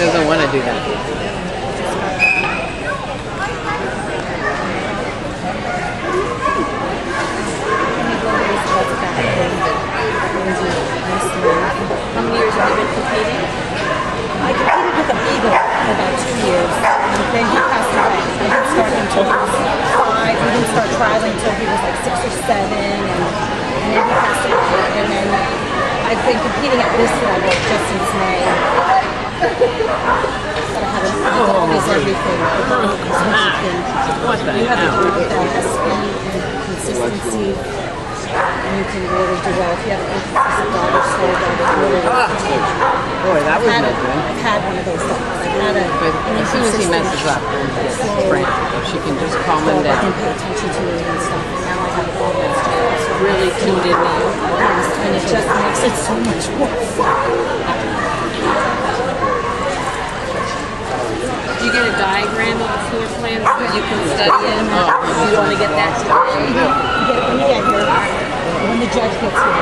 doesn't want to do that. How many years have you been competing? I competed with a beagle for about two years. And then he passed away. I didn't start until he was five. We didn't start trialing until he was like six or seven. And, and then he passed away. And then I've been competing at this level just since May. What the You have hell? dog that speed and consistency. And you can really do well. If you have an inconsistent slow dog, it's really. Boy, that was no good. I've had one of those dogs. I've had a But as soon as he messes up, she can just calm him I can down. pay attention to it and stuff. And now I have a that's just Really tuned into you. and it just makes it so much more fun. Do you get a diagram of the floor plan so you can study it? You only get that today? Get it when you get here. When the judge gets here,